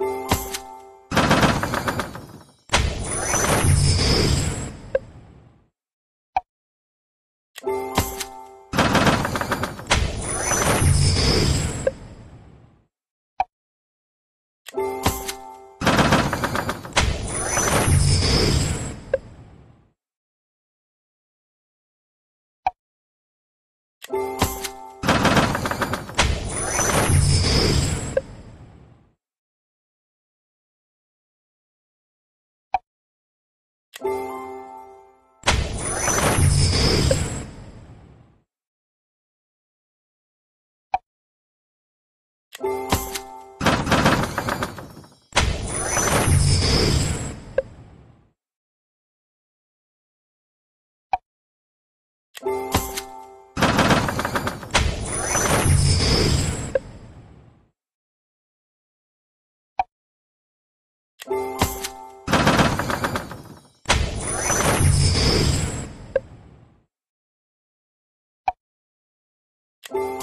you you you